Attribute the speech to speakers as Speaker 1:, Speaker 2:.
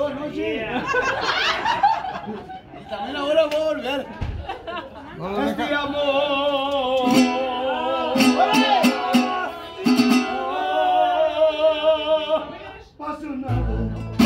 Speaker 1: También ahora voy a volver.
Speaker 2: No lo este deja-
Speaker 1: Este amor. Apasionado.